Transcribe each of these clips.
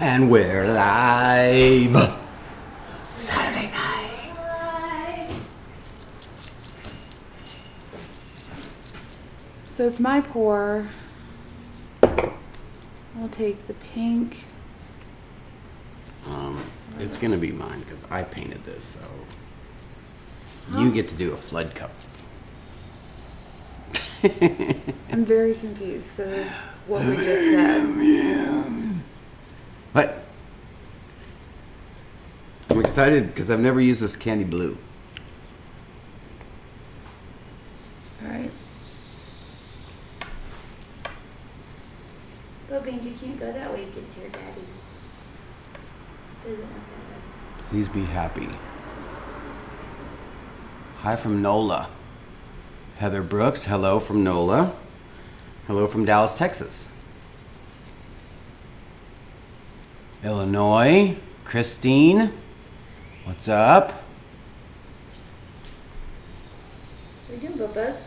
And we're live. Saturday night. So it's my pour. I'll take the pink. Um, it's gonna be mine because I painted this, so you get to do a flood cup. I'm very confused because what we just said. But I'm excited because I've never used this candy blue. All right. But Beans, you can't go that way to get to your daddy. Doesn't work that way. Please be happy. Hi from NOLA. Heather Brooks, hello from NOLA. Hello from Dallas, Texas. Illinois, Christine, what's up? We doing Bubba's?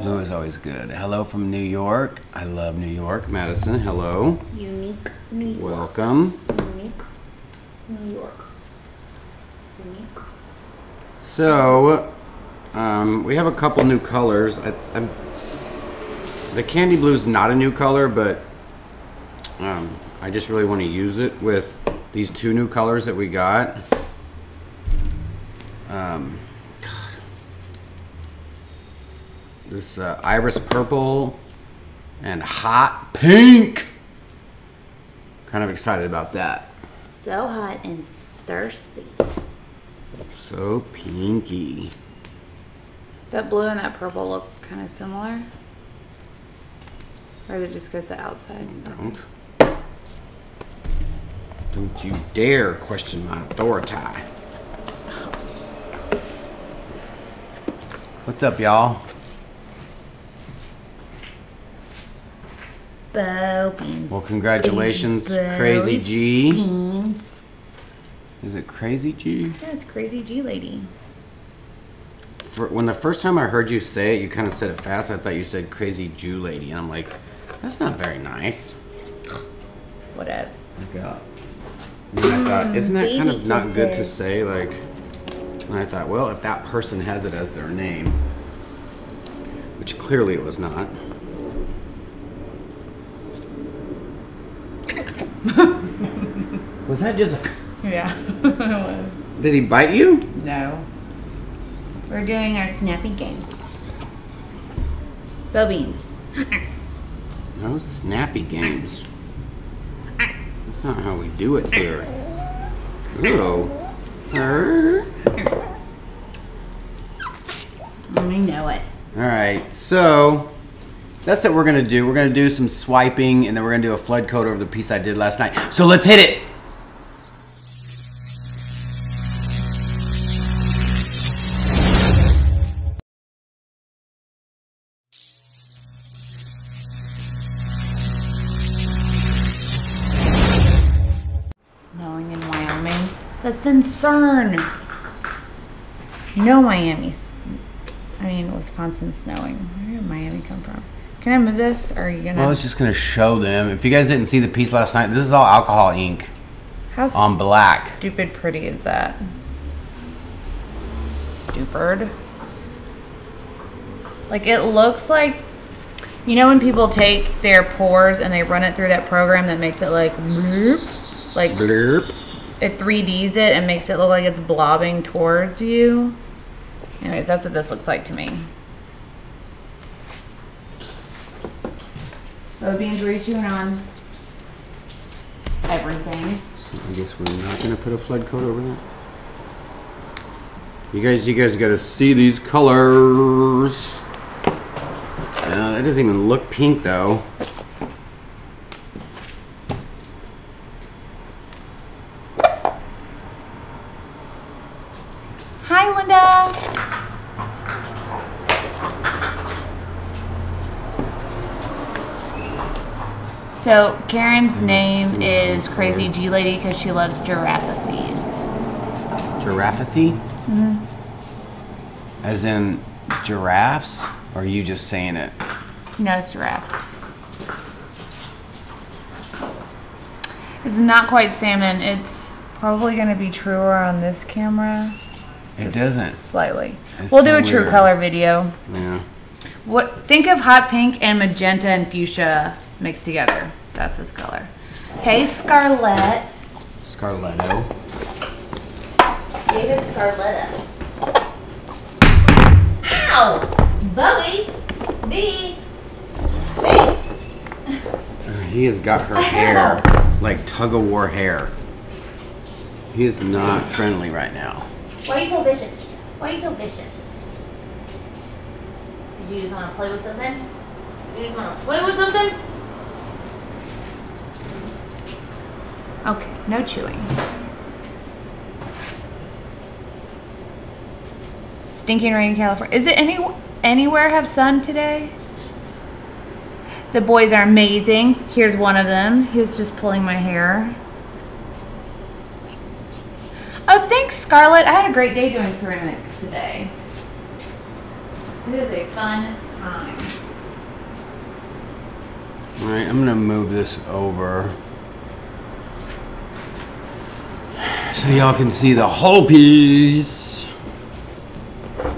Blue is always good. Hello from New York. I love New York. Madison, hello. Unique New York. Welcome. Unique New York. Unique. So, um, we have a couple new colors. I, I'm, the candy blue is not a new color, but um, I just really want to use it with these two new colors that we got. Um, God. This uh, iris purple and hot pink. Kind of excited about that. So hot and thirsty. So pinky. That blue and that purple look kind of similar. Or is it just goes to outside? Don't. Don't you dare question my authority. What's up, y'all? Bo Beans. Well, congratulations, Big Crazy G. Beans. Is it Crazy G? Yeah, it's Crazy G Lady. For, when the first time I heard you say it, you kind of said it fast. I thought you said Crazy Jew Lady, and I'm like, that's not very nice. Whatevs. Like, uh, and I thought, mm, isn't that kind of baby not good to say? Like, and I thought, well, if that person has it as their name, which clearly it was not. was that just? a... Yeah, it was. Did he bite you? No. We're doing our snappy game. Bo Beans. No snappy games. That's not how we do it here. Ooh. Me know it. All right, so that's what we're gonna do. We're gonna do some swiping, and then we're gonna do a flood coat over the piece I did last night. So let's hit it. In CERN. No Miami's. I mean, Wisconsin snowing. Where did Miami come from? Can I move this? Or are you gonna? Well, I was just gonna show them. If you guys didn't see the piece last night, this is all alcohol ink How on black. stupid pretty is that? Stupid. Like it looks like you know when people take their pores and they run it through that program that makes it like bloop, like Blurp. It 3Ds it and makes it look like it's blobbing towards you. Anyways, that's what this looks like to me. Oh, beans, were chewing on everything? I guess we're not gonna put a flood coat over that. You guys, you guys gotta see these colors. Uh, that doesn't even look pink though. Hi, Linda. So Karen's name is Crazy G Lady because she loves giraffes. Giraffethy? Mm-hmm. As in giraffes? Or are you just saying it? Knows giraffes. It's not quite salmon. It's probably going to be truer on this camera. It doesn't. Slightly. It's we'll do so a true weird. color video. Yeah. What? Think of hot pink and magenta and fuchsia mixed together. That's this color. Hey, Scarlett. Scarletto. David Scarletta. Ow! Bowie! Me! Me! He has got her hair like tug of war hair. He is not friendly right now. Why are you so vicious? Why are you so vicious? Did you just want to play with something? Did You just want to play with something? Okay, no chewing. Stinking rain in California. Is it any anywhere have sun today? The boys are amazing. Here's one of them. He was just pulling my hair. Oh, thanks, Scarlett. I had a great day doing ceramics today. It is a fun time. All right, I'm gonna move this over so y'all can see the whole piece. All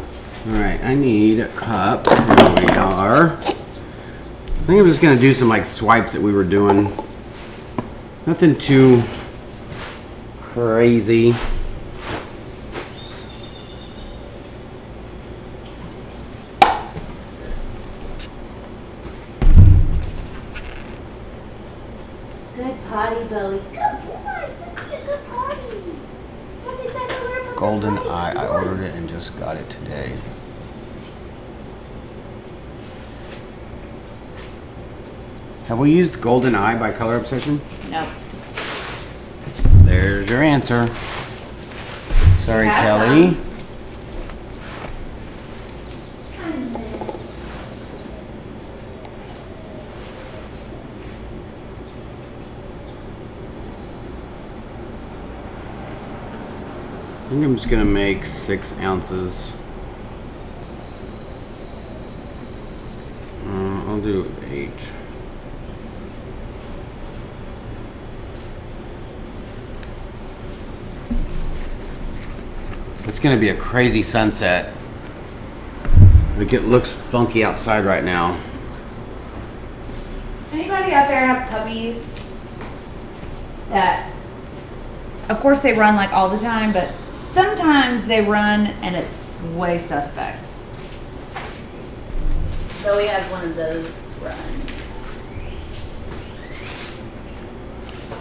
right, I need a cup. Here we are. I think I'm just gonna do some like swipes that we were doing. Nothing too crazy. Good potty, Bowie. Good boy. That's such a good potty. That's exactly where I put the Golden potty. Eye. I Good. ordered it and just got it today. Have we used Golden Eye by Color Obsession? No. There's your answer. Sorry, Kelly. I think I'm just gonna make six ounces. Uh, I'll do eight. It's gonna be a crazy sunset. Like it looks funky outside right now. Anybody out there have puppies that, of course, they run like all the time, but sometimes they run and it's way suspect. Zoe has one of those runs.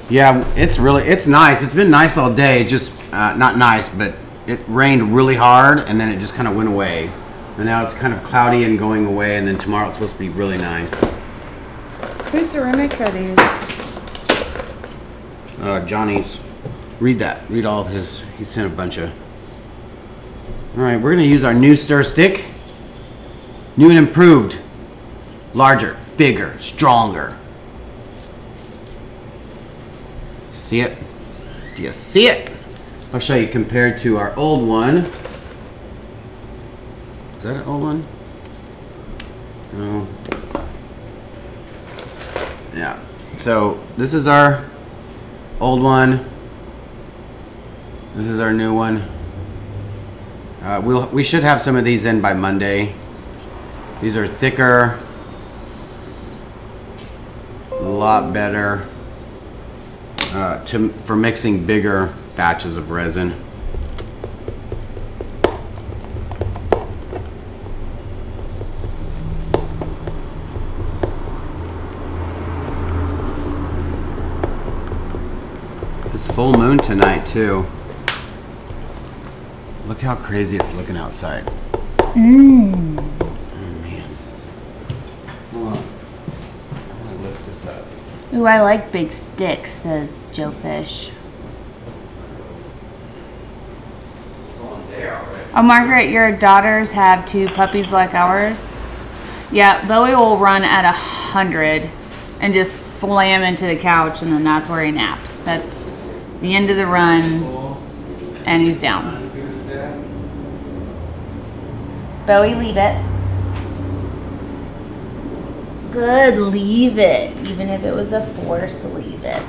Yeah, it's really it's nice. It's been nice all day. Just uh, not nice, but it rained really hard and then it just kind of went away. And now it's kind of cloudy and going away. And then tomorrow it's supposed to be really nice. Whose ceramics are these? Uh, Johnny's. Read that. Read all of his. He sent a bunch of. All right, we're gonna use our new stir stick. New and improved. Larger, bigger, stronger. See it? Do you see it? I'll show you compared to our old one. Is that an old one? No. Yeah. So this is our old one. This is our new one. Uh, we'll we should have some of these in by Monday. These are thicker, a lot better uh, to for mixing bigger batches of resin. It's full moon tonight too. Look how crazy it's looking outside. Mmm. Oh man. Hold on. I want to lift this up. Ooh, I like big sticks, says Joe Fish. Going there already. Oh, Margaret, your daughters have two puppies like ours? Yeah, Bowie will run at a hundred and just slam into the couch, and then that's where he naps. That's the end of the run, and he's down. Bowie, leave it. Good, leave it. Even if it was a force, leave it.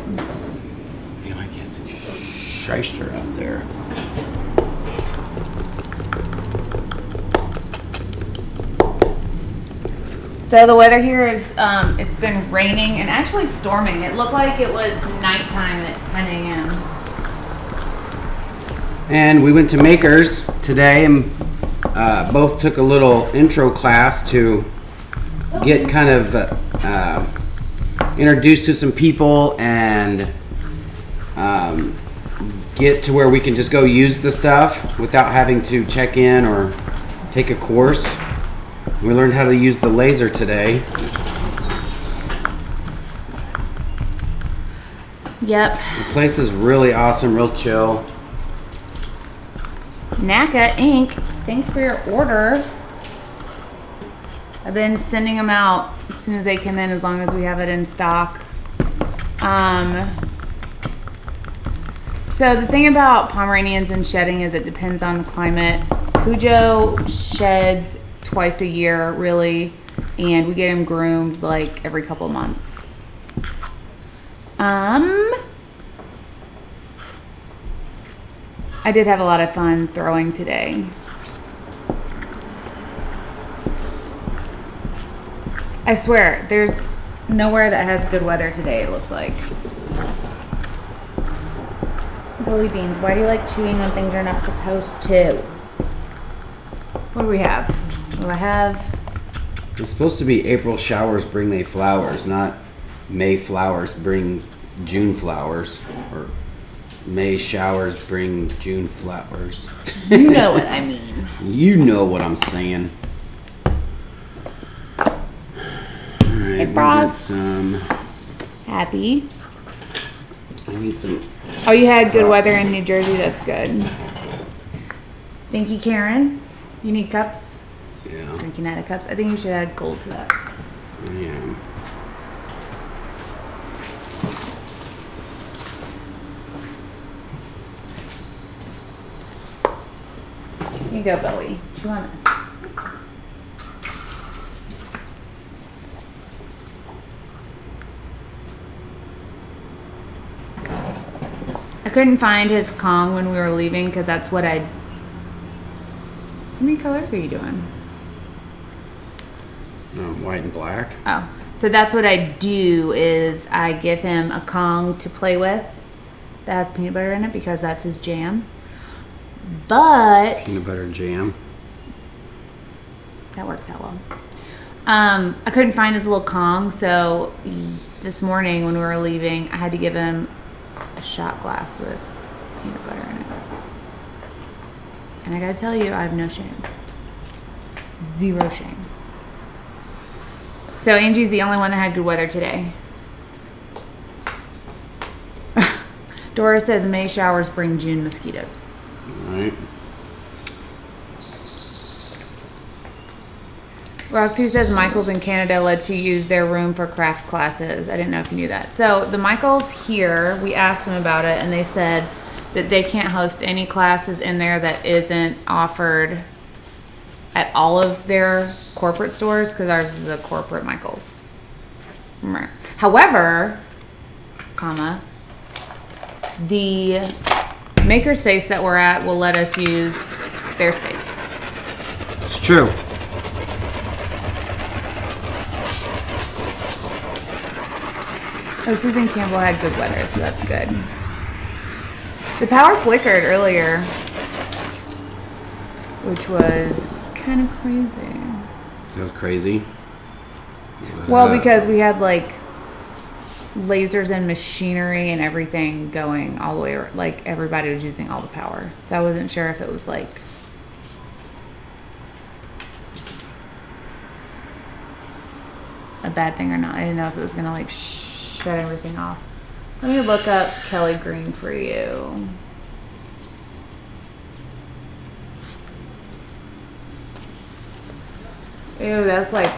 Damn, I can't see Shyster out there. So the weather here is, um, it's been raining and actually storming. It looked like it was nighttime at 10 a.m. And we went to Makers today and uh, both took a little intro class to get kind of uh, uh, introduced to some people and um, get to where we can just go use the stuff without having to check in or take a course. We learned how to use the laser today. Yep. The place is really awesome, real chill. NACA Inc. Thanks for your order. I've been sending them out as soon as they come in, as long as we have it in stock. Um, so the thing about Pomeranians and shedding is it depends on the climate. Cujo sheds twice a year, really, and we get him groomed like every couple months. Um, I did have a lot of fun throwing today. I swear, there's nowhere that has good weather today, it looks like. Billy Beans, why do you like chewing on things you're not supposed to? What do we have? What do I have? It's supposed to be April showers bring May flowers, not May flowers bring June flowers, or May showers bring June flowers. You know what I mean. You know what I'm saying. Need Frost. some. Happy. I need some. Oh, you had good weather in New Jersey. That's good. Thank you, Karen. You need cups? Yeah, Drinking out of cups. I think you should add gold to that. Am. Here you go, Bowie. Chew on this. I couldn't find his Kong when we were leaving because that's what I. How many colors are you doing? Um, white and black. Oh, so that's what I do is I give him a Kong to play with that has peanut butter in it because that's his jam. But Peanut butter jam. that works out well. Um, I couldn't find his little Kong, so this morning when we were leaving, I had to give him a shot glass with peanut butter in it. And I gotta tell you, I have no shame. Zero shame. So Angie's the only one that had good weather today. Dora says May showers bring June mosquitoes. Alright. Roxy says Michael's in Canada lets you use their room for craft classes. I didn't know if you knew that. So the Michaels here, we asked them about it, and they said that they can't host any classes in there that isn't offered at all of their corporate stores because ours is a corporate Michaels. However, comma, the makerspace that we're at will let us use their space. It's true. Oh, Susan Campbell had good weather, so that's good. The power flickered earlier, which was kind of crazy. That was crazy. Well, Uh, because we had like lasers and machinery and everything going all the way, ar- like everybody was using all the power. So I wasn't sure if it was like. A bad thing or not. I didn't know if it was gonna like shut everything off. Let me look up Kelly Green for you. Ew, that's like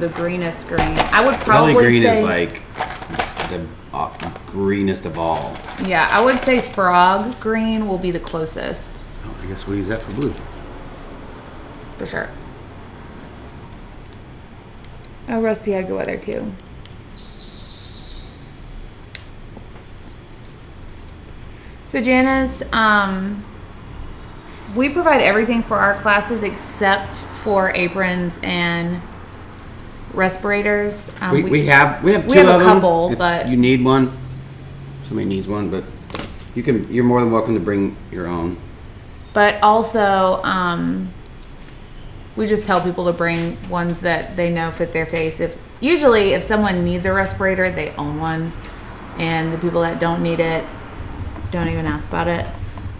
the greenest green. I would probably green say is like the uh, greenest of all. yeah. I would say frog green will be the closest Oh, I guess we'll use that for blue. for sure. Oh, Rusty good weather too. So Janice, um, we provide everything for our classes except for aprons and respirators. Um, We, we have we have two we have a of them. couple, but- you need one. Somebody needs one, but you can. You're more than welcome to bring your own. But also, um, we just tell people to bring ones that they know fit their face. If usually, if someone needs a respirator, they own one, and the people that don't need it don't even ask about it.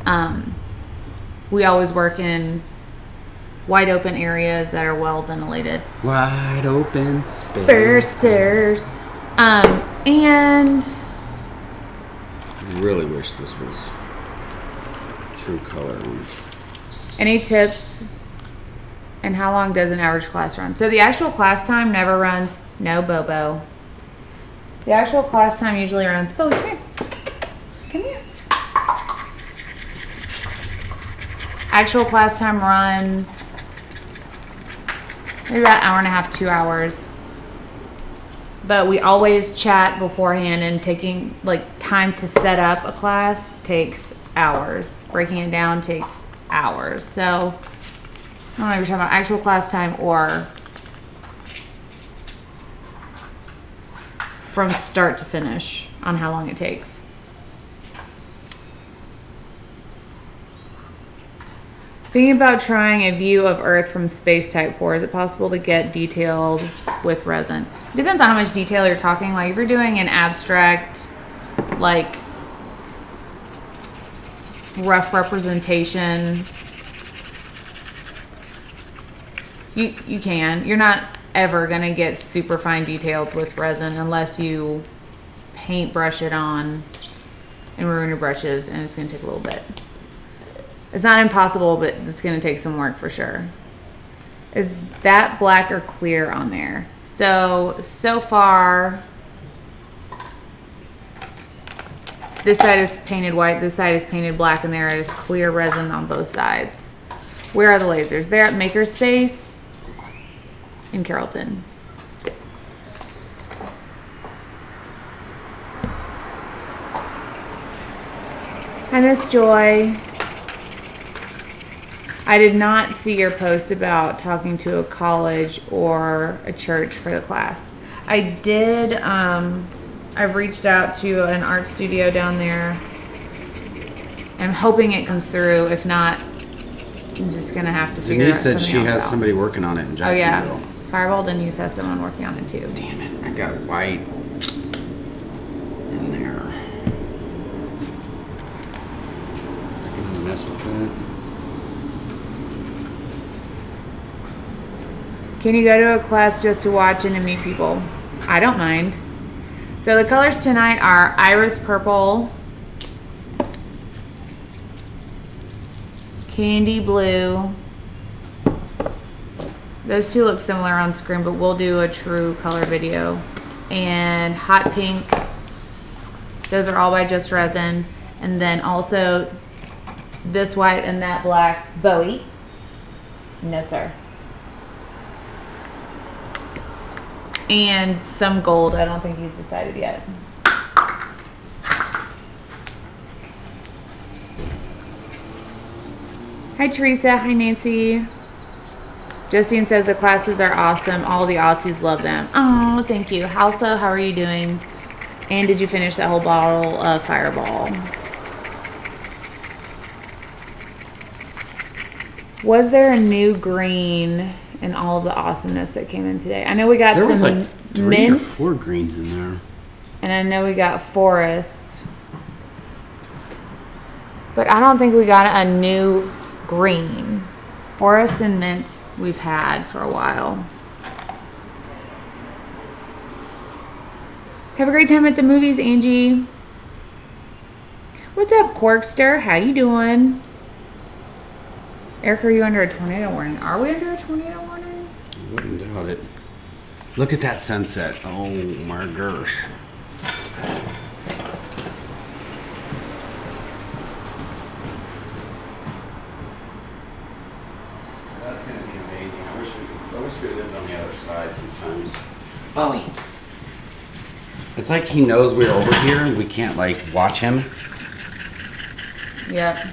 Um, we always work in wide open areas that are well ventilated. Wide open space. Bursers. Um, and I really wish this was true color. on- Any tips? And how long does an average class run? So the actual class time never runs. No Bobo. The actual class time usually runs. Bobo, come here. Come here. Actual class time runs maybe about an hour and a half, two hours. But we always chat beforehand, and taking like time to set up a class takes hours. Breaking it down takes hours. So I don't know if you're talking about actual class time or from start to finish on how long it takes. Thinking about trying a view of Earth from space type pour, is it possible to get detailed with resin? Depends on how much detail you're talking. Like if you're doing an abstract, like rough representation, you you can. You're not ever gonna get super fine details with resin unless you paintbrush it on and ruin your brushes, and it's gonna take a little bit. It's not impossible, but it's gonna take some work for sure. Is that black or clear on there? So, so far, this side is painted white, this side is painted black, and there is clear resin on both sides. Where are the lasers? They're at Makerspace in Carrollton. Hi, Miss Joy. I did not see your post about talking to a college or a church for the class. I did, um, I've reached out to an art studio down there. I'm hoping it comes through. If not, I'm just gonna have to figure Denise out said she has out. somebody working on it in Oh yeah, Jacksonville. Fireball Denise has someone working on it too. Damn it! I got white in there. I'm gonna mess with that. Can you go to a class just to watch and to meet people? I don't mind. So the colors tonight are iris purple, candy blue. Those two look similar on screen, but we'll do a true color video. And hot pink. Those are all by Just Resin. And then also this white and that black Bowie. No, sir. And some gold. I don't think he's decided yet. Hi, Teresa. Hi, Nancy. Justine says the classes are awesome. All the Aussies love them. Oh, thank you. How so? How are you doing? And did you finish that whole bottle of Fireball? Was there a new green in all of the awesomeness that came in today? I know we got There was some like three or mint, four greens in there. and I know we got forest, but I don't think we got a new green. Forest and mint we've had for a while. Have a great time at the movies, Angie. What's up, Corkster? How you doing? Eric, are you under a tornado warning? Are we under a tornado warning? I wouldn't doubt it. Look at that sunset. Oh my gosh. That's gonna be amazing. I wish we, I wish we lived on the other side sometimes. Bowie. It's like he knows we're over here and we can't like watch him. Yep.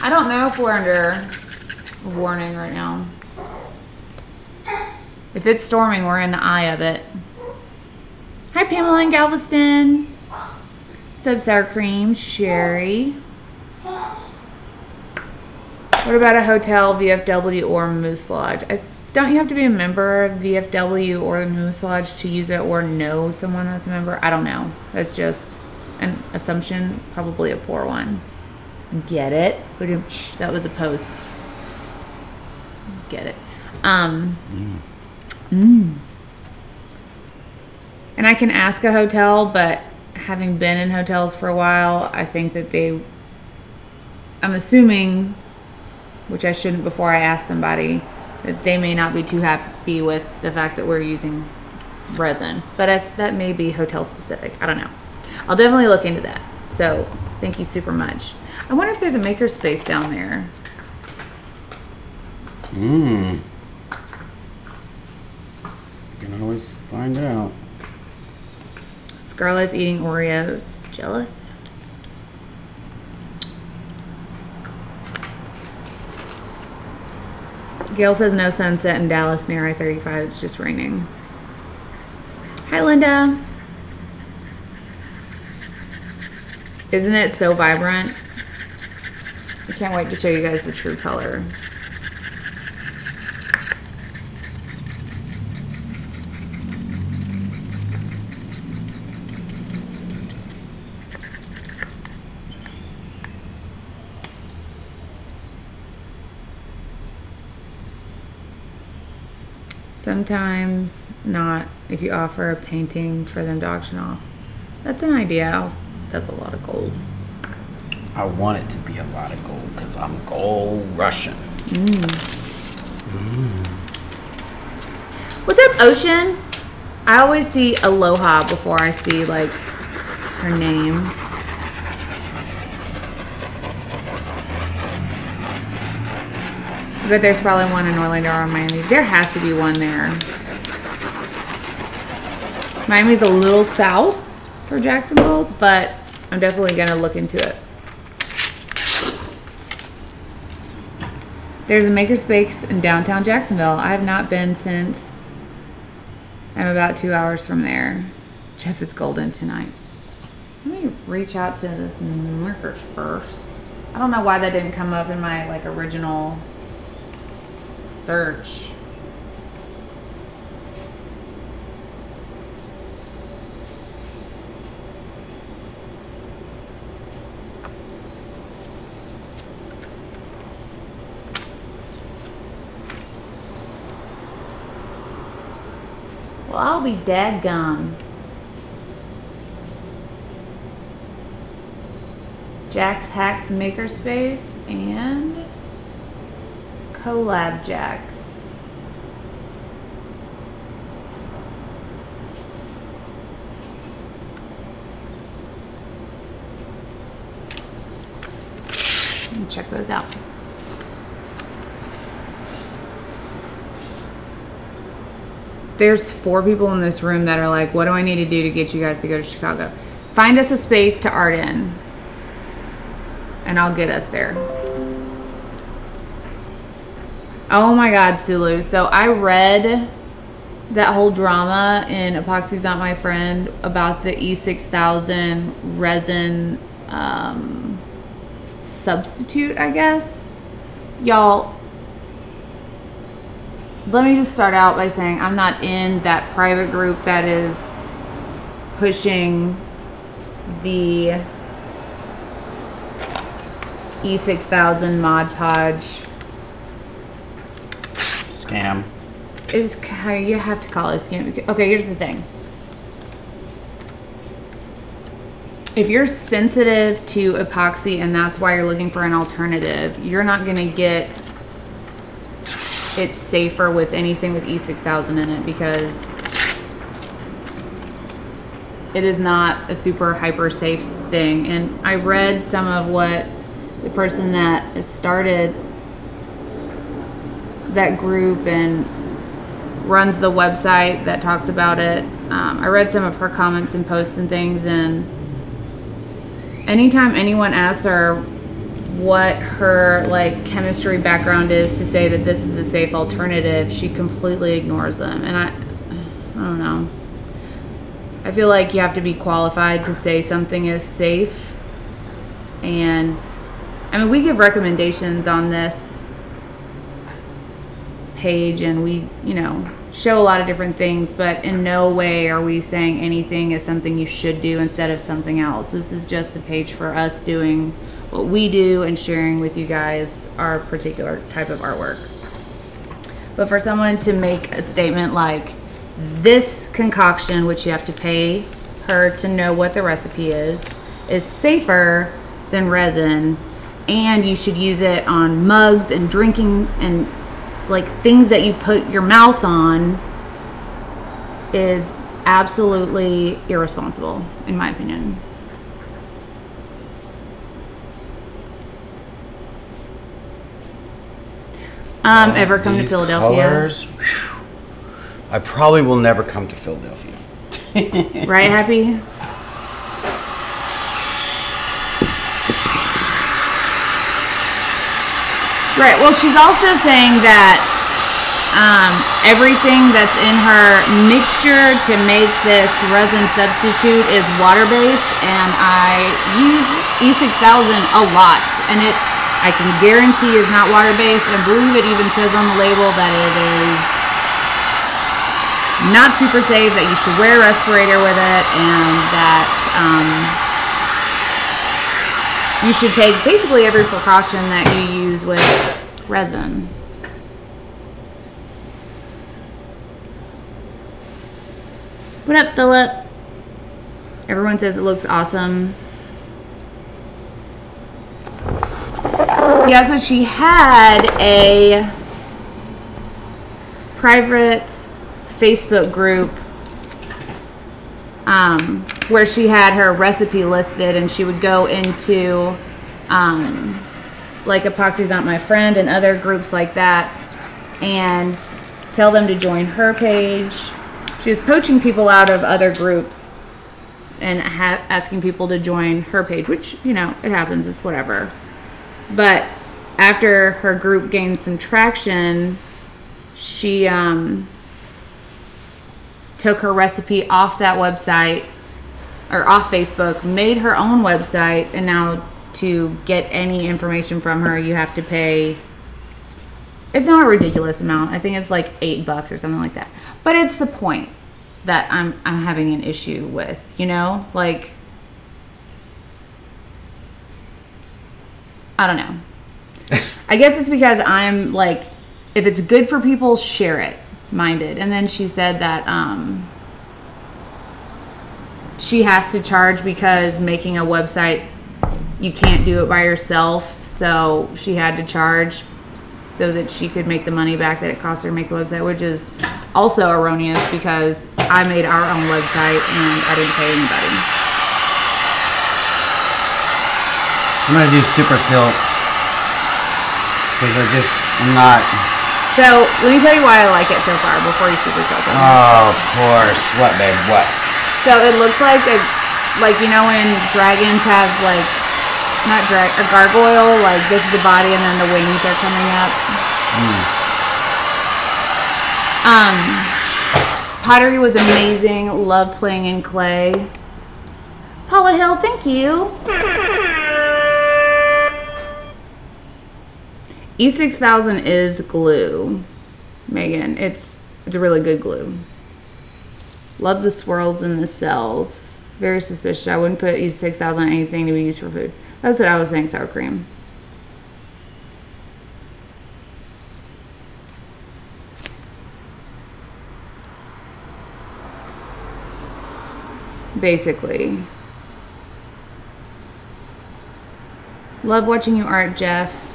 I don't know if we're under warning right now. If it's storming, we're in the eye of it. Hi, Pamela in Galveston. Sub sour cream, Sherry. What about a hotel, VFW, or Moose Lodge? I, don't you have to be a member of VFW or the Moose Lodge to use it or know someone that's a member? I don't know. That's just an assumption, probably a poor one. Get it? That was a post. Get it. Um, mm. And I can ask a hotel, but having been in hotels for a while, I think that they, I'm assuming, which I shouldn't before I ask somebody, that they may not be too happy with the fact that we're using resin. But as, that may be hotel specific. I don't know. I'll definitely look into that. So thank you super much. I wonder if there's a makerspace down there. Mmm. You can always find out. Scarlett's eating Oreos. Jealous? Gail says no sunset in Dallas near I 35. It's just raining. Hi, Linda. Isn't it so vibrant? I can't wait to show you guys the true color. Sometimes not if you offer a painting for them to auction off. That's an idea. I'll, that's a lot of gold. I want it to be a lot of gold because I'm gold Russian. Mm. What's up, Ocean? I always see Aloha before I see like her name. But there's probably one in Orlando or Miami. There has to be one there. Miami's a little south for Jacksonville, but I'm definitely gonna look into it. There's a makerspace in downtown Jacksonville. I have not been since I'm about two hours from there. Jeff is golden tonight. Let me reach out to this markers first. I don't know why that didn't come up in my like original search. Well, I'll be dadgum. Jack's Hacks Makerspace and Collab Jacks. Check those out. There's four people in this room that are like, what do I need to do to get you guys to go to Chicago? Find us a space to art in, and I'll get us there. Oh my God, Sulu. So I read that whole drama in Epoxy's Not My Friend about the E6000 resin um, substitute, I guess. Y'all, let me just start out by saying I'm not in that private group that is pushing the E6000 Mod Podge Scam. is you have to call it scam. Okay, here's the thing. If you're sensitive to epoxy and that's why you're looking for an alternative, you're not going to get it safer with anything with E6000 in it because it is not a super hyper safe thing. And I read some of what the person that started that group and runs the website that talks about it. Um, I read some of her comments and posts and things, and anytime anyone asks her what her like chemistry background is to say that this is a safe alternative, she completely ignores them. And I I don't know. I feel like you have to be qualified to say something is safe. And I mean, we give recommendations on this page and we, you know, show a lot of different things, but in no way are we saying anything is something you should do instead of something else. This is just a page for us doing what we do and sharing with you guys our particular type of artwork. But for someone to make a statement like this concoction, which you have to pay her to know what the recipe is, is safer than resin and you should use it on mugs and drinking and like things that you put your mouth on is absolutely irresponsible in my opinion. Um, ever come to Philadelphia? colors, whew. I probably will never come to Philadelphia. Right, Happy? Right. Well, she's also saying that um, everything that's in her mixture to make this resin substitute is water based, and I use E6000 a lot, and it I can guarantee is not water based. I believe it even says on the label that it is not super safe, that you should wear a respirator with it, and that um, you should take basically every precaution that you use with resin. What up, Philip? Everyone says it looks awesome. Yeah, so she had a private Facebook group um, where she had her recipe listed and she would go into um, like Epoxy's Not My Friend and other groups like that and tell them to join her page. She was poaching people out of other groups and asking people to join her page, which, you know, it happens, it's whatever. But after her group gained some traction, she um, took her recipe off that website or off Facebook, made her own website, and now to get any information from her, you have to pay. It's not a ridiculous amount. I think it's like eight bucks or something like that. But it's the point that I'm I'm having an issue with. You know, like I don't know. I guess it's because I'm like, if it's good for people, share it minded. And then she said that um, she has to charge because making a website, you can't do it by yourself. So she had to charge so that she could make the money back that it cost her to make the website, which is also erroneous because I made our own website and I didn't pay anybody. I'm gonna do super tilt because I just I'm not. So let me tell you why I like it so far before you super tilt. Oh, of course. What, babe? What? So it looks like a, like you know when dragons have like, not drag a gargoyle. Like this is the body and then the wings are coming up. Um, pottery was amazing. Love playing in clay. Paula Hill, thank you. E6000 is glue, Megan. It's it's a really good glue. Love the swirls in the cells. Very suspicious. I wouldn't put E6000 on anything to be used for food. That's what I was saying, sour cream. Basically. Love watching you art, Jeff.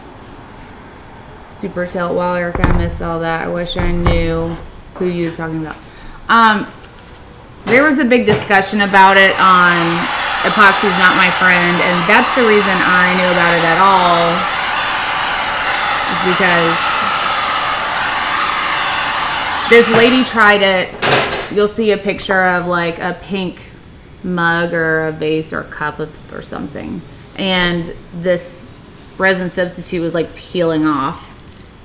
Super tilt. Wow, Erica, I missed all that. I wish I knew who you was talking about. Um, there was a big discussion about it on Epoxy's Not My Friend, and that's the reason I knew about it at all. Is because this lady tried it. You'll see a picture of like a pink mug or a vase or a cup of or something, and this resin substitute was like peeling off.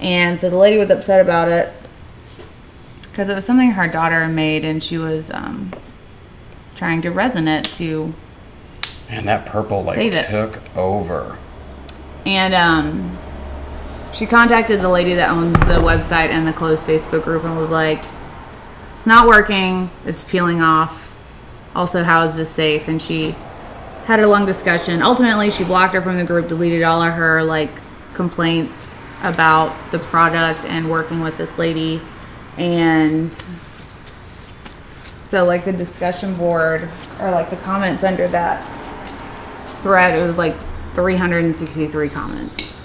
And so the lady was upset about it because it was something her daughter made and she was um, trying to resin it to Man, that purple like Save it. took over. And um, she contacted the lady that owns the website and the closed Facebook group and was like, "It's not working. It's peeling off. Also, how is this safe?" And she had a long discussion. Ultimately, she blocked her from the group, deleted all of her like complaints about the product and working with this lady, and so like the discussion board or like the comments under that thread, it was like 363 comments.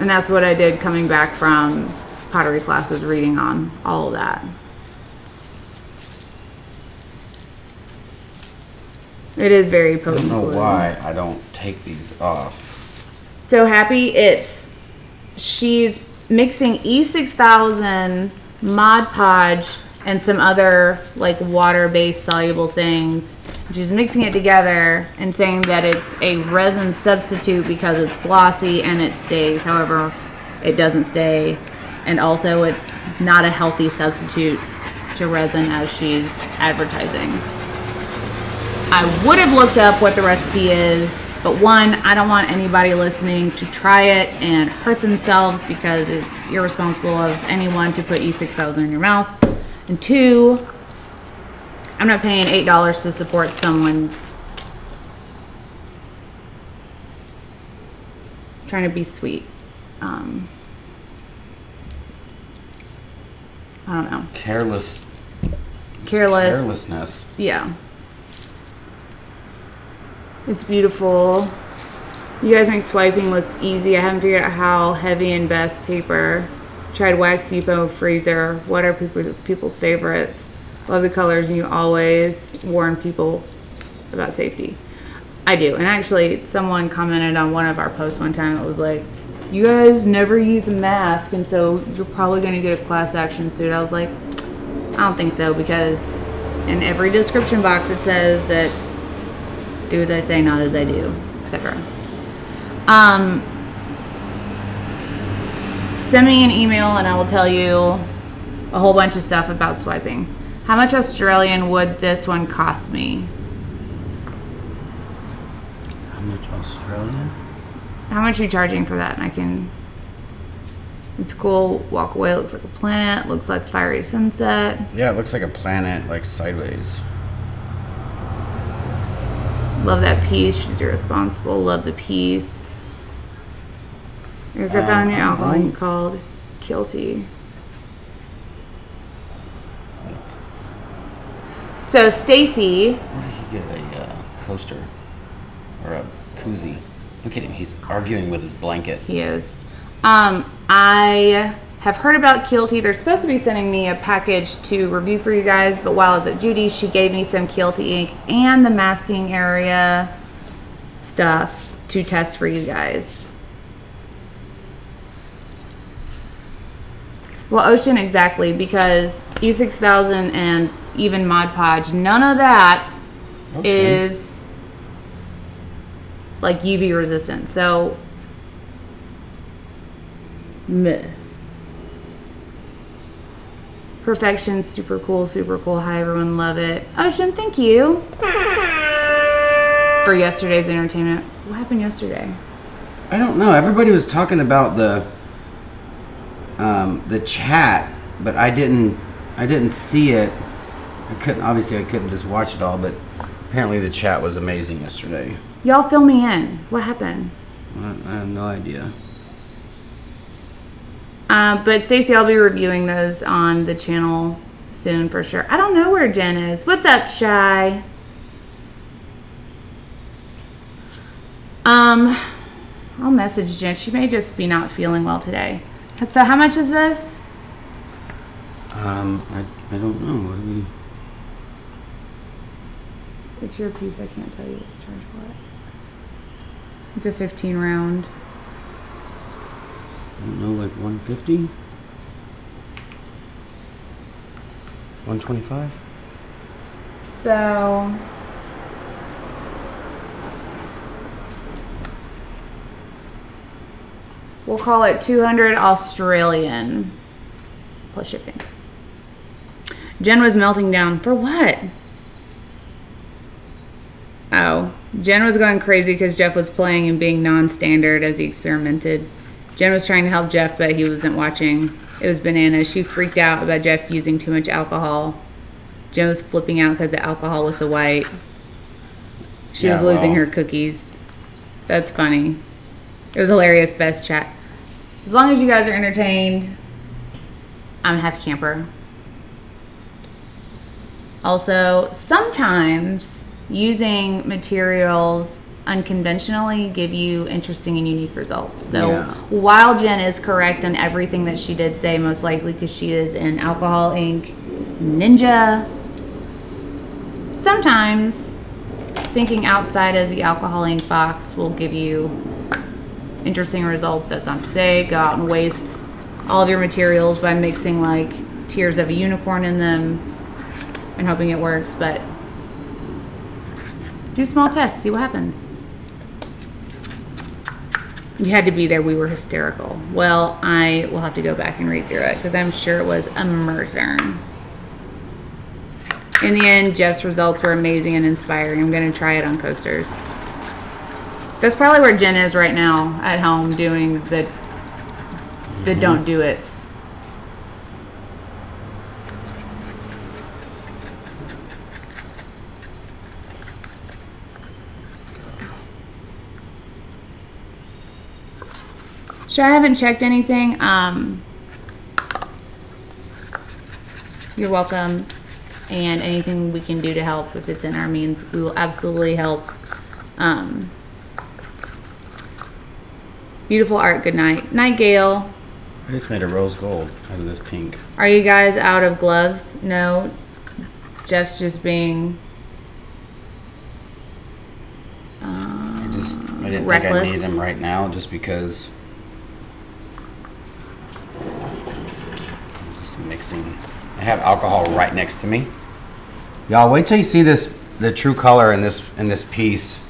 And that's what I did coming back from pottery classes, reading on all of that. It is very I don't know why I don't take these off. So happy it's she's mixing E6000, Mod Podge, and some other like water-based soluble things. She's mixing it together and saying that it's a resin substitute because it's glossy and it stays. However, it doesn't stay. And also it's not a healthy substitute to resin as she's advertising. I would have looked up what the recipe is, but one, I don't want anybody listening to try it and hurt themselves because it's irresponsible of anyone to put E6000 in your mouth. And two, I'm not paying $8 to support someone's trying to be sweet. Um, I don't know. Careless. Careless. Carelessness. Yeah. It's beautiful. You guys make swiping look easy. I haven't figured out how heavy and best paper. Tried Wax Depot freezer. What are people, people's favorites? Love the colors, and you always warn people about safety. I do. And actually, someone commented on one of our posts one time that was like, You guys never use a mask, and so you're probably going to get a class action suit. I was like, I don't think so because in every description box it says that do as I say, not as I do, etc. Um, send me an email and I will tell you a whole bunch of stuff about swiping. How much Australian would this one cost me? How much Australian? How much are you charging for that? And I can. It's cool. Walk away. Looks like a planet. Looks like fiery sunset. Yeah, it looks like a planet, like sideways. Love that piece. She's irresponsible. Love the piece. You got that on your Um, alcohol. um, You called guilty. So Stacy, Where did he get a uh, coaster or a koozie? Look at him. He's arguing with his blanket. he is. Um, I have heard about Keelty. They're supposed to be sending me a package to review for you guys, but while I was at Judy, she gave me some Keelty ink and the masking area stuff to test for you guys. Well, Ocean exactly because E6000 and even Mod Podge, none of that oh, Ocean. is like UV resistant. So, meh. Perfection, super cool, super cool. Hi, everyone, love it. Ocean, thank you for yesterday's entertainment. What happened yesterday? I don't know. Everybody was talking about the um, the chat, but I didn't. I didn't see it. I couldn't. Obviously, I couldn't just watch it all. But apparently, the chat was amazing yesterday. Y'all fill me in. What happened? I, I have no idea. Uh, but Stacey, I'll be reviewing those on the channel soon for sure. I don't know where Jen is. What's up, Shy? Um, I'll message Jen. She may just be not feeling well today. So, how much is this? Um, I, I don't know. What do we? It's your piece. I can't tell you what to charge for it. It's a 15 round. I don't know, like 150? 125? So, We'll call it 200 Australian plus shipping. Jen was melting down. For what? Oh, Jen was going crazy because Jeff was playing and being non standard as he experimented. Jen was trying to help Jeff, but he wasn't watching. It was bananas. She freaked out about Jeff using too much alcohol. Jen was flipping out because the alcohol with the white. She was losing well. her cookies. That's funny. It was hilarious. Best chat. As long as you guys are entertained, I'm a happy camper. Also, sometimes using materials unconventionally give you interesting and unique results. So Yeah. while Jen is correct on everything that she did say, most likely because she is an alcohol ink ninja, sometimes thinking outside of the alcohol ink box will give you interesting results. That's not to say go out and waste all of your materials by mixing like tears of a unicorn in them and hoping it works, but do small tests, see what happens. You had to be there. We were hysterical. Well, I will have to go back and read through it because I'm sure it was a immersion. In the end, Jeff's results were amazing and inspiring. I'm going to try it on coasters. That's probably where Jen is right now at home doing the the don't do it. Sure, I haven't checked anything. Um, you're welcome. And anything we can do to help, if it's in our means, we will absolutely help. Um, beautiful art. Good night. Night, Gail. I just made a rose gold out of this pink. Are you guys out of gloves? No. Jeff's just being. I just I didn't think I Reckless. need them right now just because just mixing. I have alcohol right next to me. Y'all wait till you see this the true color in this in this piece.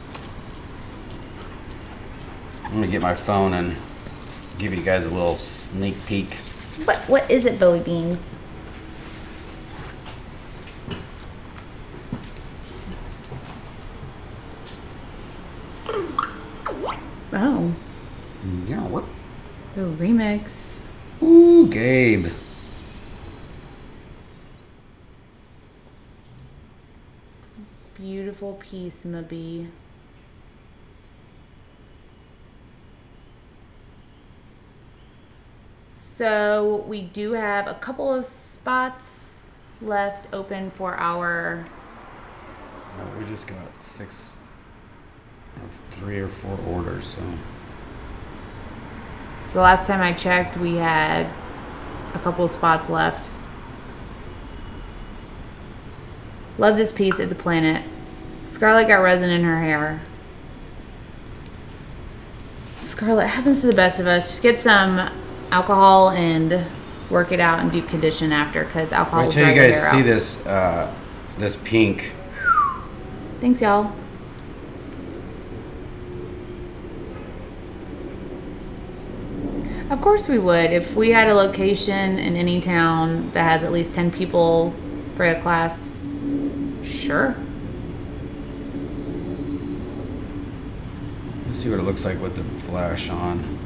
I'm gonna get my phone and give you guys a little sneak peek. What? What is it, Bowie Beans? Oh, Yeah, what? the remix. Ooh, Gabe. Beautiful piece, Mabi. So we do have a couple of spots left open for our Uh, we just got six, three or four orders. So So last time I checked, we had a couple of spots left. Love this piece. It's a planet. Scarlett got resin in her hair. Scarlet happens to the best of us. Just get some alcohol and work it out in deep condition after, because alcohol wait till you guys see out. this uh, this pink. Thanks, y'all. Of course we would. If we had a location in any town that has at least 10 people for a class, sure. Let's see what it looks like with the flash on.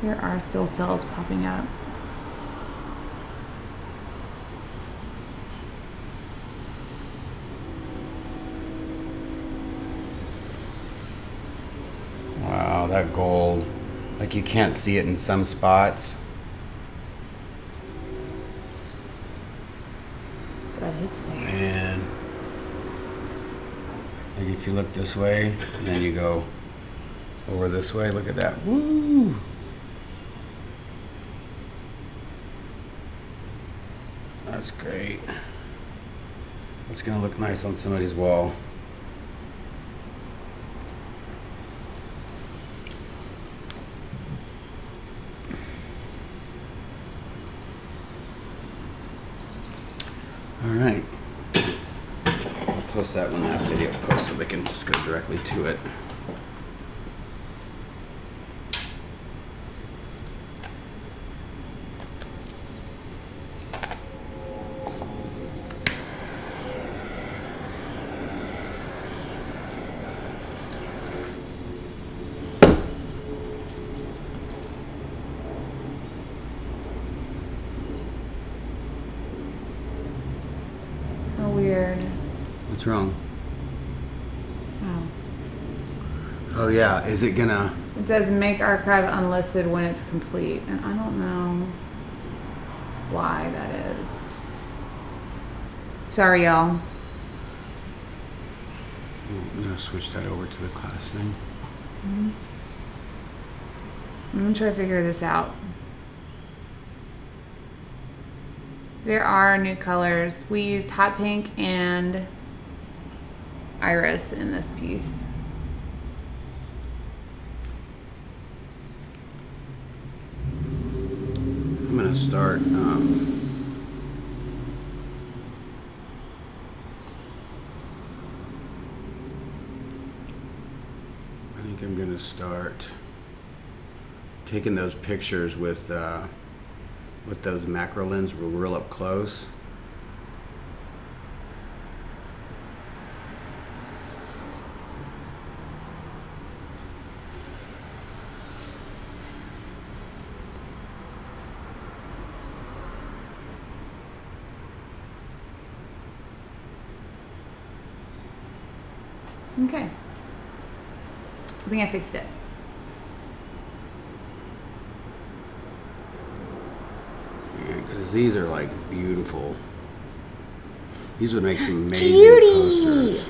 There are still cells popping up. Wow, that gold. Like you can't see it in some spots. But it's there. And like if you look this way, and then you go over this way, look at that. Woo! That's great. It's gonna look nice on somebody's wall. post that when that video posts so they can just go directly to it. Oh, weird. What's wrong? Oh. Oh yeah, is it gonna? It says make archive unlisted when it's complete, and I don't know why that is. Sorry, y'all. I'm gonna switch that over to the class thing. Mm-hmm. I'm gonna try to figure this out. There are new colors. We used hot pink and iris in this piece. I'm gonna start. Um, I think I'm gonna start taking those pictures with uh, with those macro lens real up close. Okay. I think I fixed it. Because these are like beautiful. These would make some amazing Cutie. posters.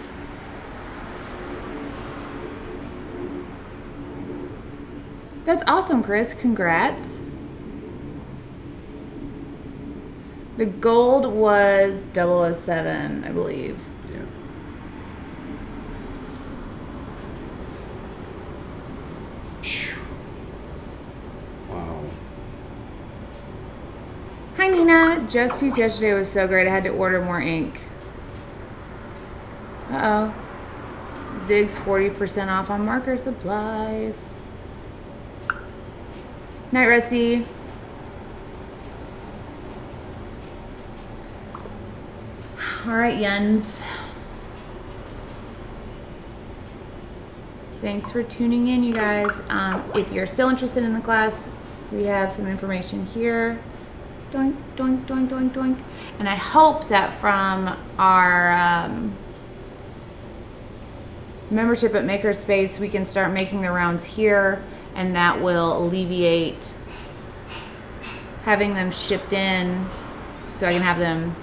That's awesome, Chris. Congrats. The gold was 007, I believe. Yeah. Wow. Hi, Just piece yesterday was so great. I had to order more ink. Uh oh. Zig's 40% off on marker supplies. Night, Rusty. All right, Jens. Thanks for tuning in, you guys. Um, if you're still interested in the class, we have some information here. Doink, doink, doink, doink, doink. And I hope that from our um, membership at Makerspace, we can start making the rounds here, and that will alleviate having them shipped in so I can have them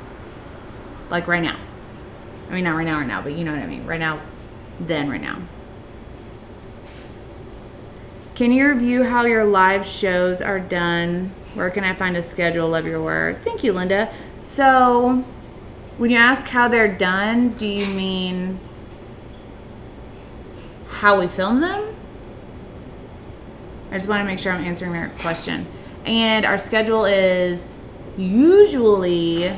like right now. I mean, not right now, right now, but you know what I mean. Right now, then right now. Can you review how your live shows are done? Where can I find a schedule of your work? Thank you, Linda. So, when you ask how they're done, do you mean how we film them? I just want to make sure I'm answering their question. And our schedule is usually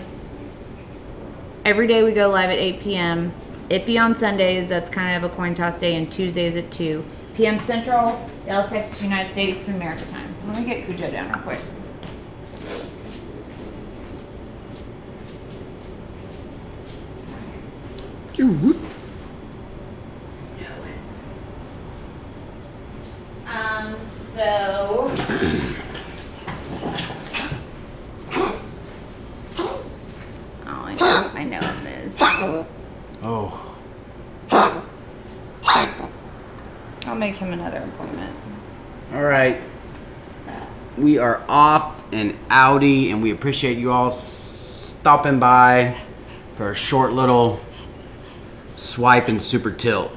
every day we go live at 8 p.m. Iffy on Sundays, that's kind of a coin toss day, and Tuesdays at 2 p.m. Central, Dallas, Texas, United States, and America time. Let me get Cujo down real quick. Um, so. Oh, I know, I know it is. Oh, I'll make him another appointment. all right. We are off and outy, and we appreciate you all stopping by for a short little swipe and super tilt.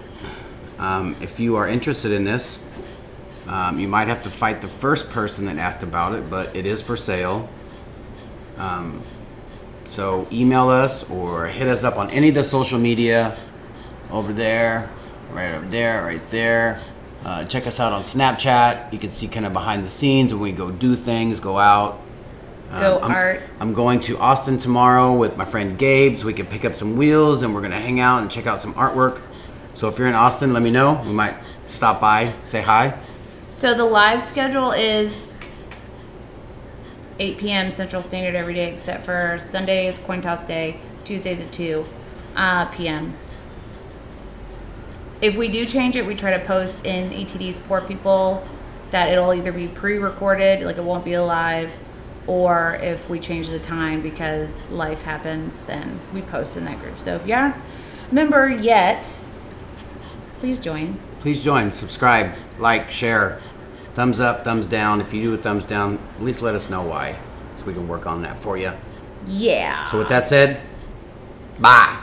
Um, if you are interested in this, um, you might have to fight the first person that asked about it, but it is for sale. Um, so email us or hit us up on any of the social media over there, right over there, right there. Uh, check us out on Snapchat. You can see kind of behind the scenes when we go do things, go out. Go I'm, art. I'm going to Austin tomorrow with my friend Gabe so we can pick up some wheels and we're going to hang out and check out some artwork. So if you're in Austin, let me know. We might stop by, say hi. So the live schedule is 8 p.m. Central Standard every day except for Sundays, coin toss day, Tuesdays at 2 uh, p.m. If we do change it, we try to post in ATD's Pour People that it'll either be pre-recorded, like it won't be live, or if we change the time because life happens, then we post in that group. So if you're not a member yet, please join. Please join, subscribe, like, share. Thumbs up, thumbs down. If you do a thumbs down, at least let us know why so we can work on that for you. Yeah. So with that said, bye.